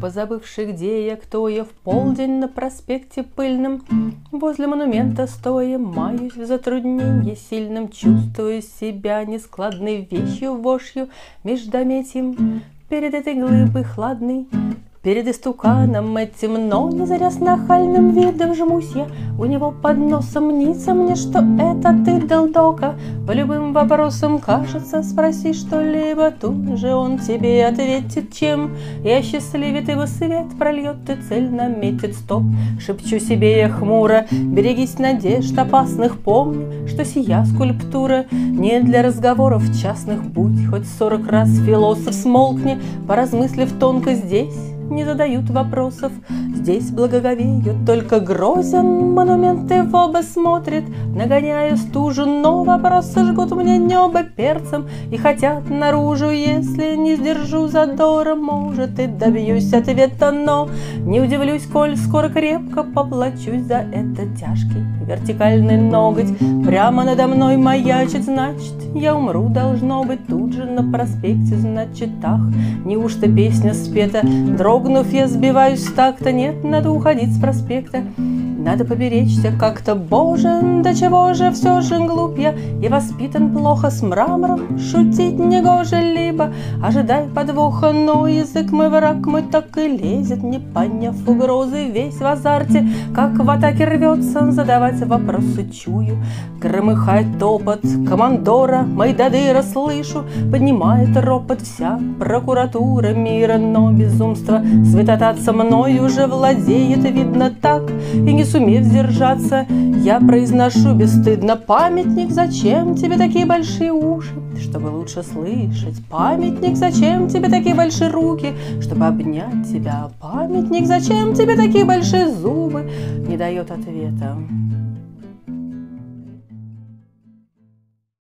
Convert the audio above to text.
Позабывший, где я, кто я, в полдень на проспекте пыльном, Возле монумента стоя, маюсь в затруднении сильном, Чувствую себя нескладной вещью, вошью, междометием, Перед этой глыбой хладной Перед истуканом этим, но не заря с нахальным видом жмусь я У него под носом мнится мне, что это ты, Делдока По любым вопросам, кажется, спроси что-либо Тут же он тебе ответит, чем. Я счастливит его свет прольет и цель наметит. Стоп, шепчу себе я хмуро Берегись надежд опасных, помни, что сия скульптура Не для разговоров частных, будь хоть сорок раз философ Смолкни, поразмыслив тонко здесь не задают вопросов. Здесь благоговеют, только грозен монументы в оба смотрит, нагоняя стужу, но вопросы жгут мне небо перцем. И хотят наружу, если не сдержу задора, может и добьюсь ответа, но не удивлюсь, коль скоро крепко поплачусь за это тяжкий вертикальный ноготь. Прямо надо мной маячит, значит, я умру, должно быть, тут же на проспекте, значит, ах, неужто песня спета, дрогнув, я сбиваюсь так-то, нет, надо уходить с проспекта. Надо поберечься как-то, боже, до чего же все же глуп И воспитан плохо с мрамором, шутить не гоже Либо. Ожидай подвоха, но язык мой враг мой так и лезет Не поняв угрозы, весь в азарте, как в атаке рвется Задавать вопросы чую, громыхает топот командора Майдадыра слышу, поднимает ропот вся прокуратура мира Но безумство святотатца мной уже владеет, видно так, и не сумев сдержаться, я произношу бесстыдно Памятник, зачем тебе такие большие уши, чтобы лучше слышать? Памятник, зачем тебе такие большие руки, чтобы обнять тебя? Памятник, зачем тебе такие большие зубы? Не дает ответа.